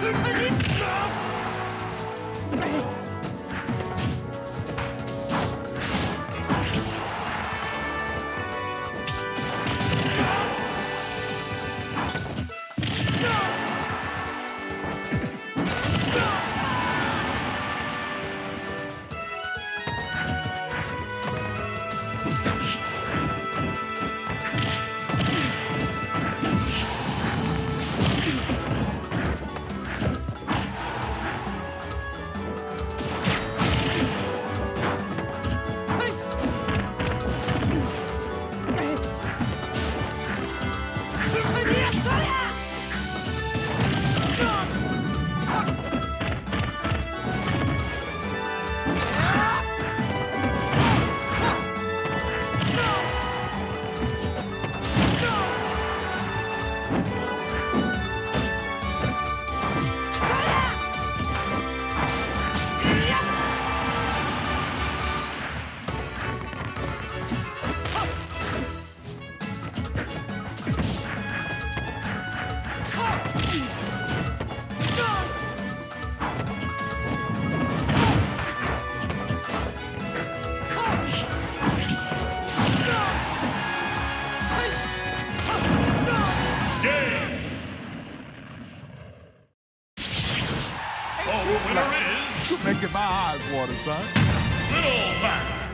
No! Oh, winner is Making my eyes water, son. Little Mac.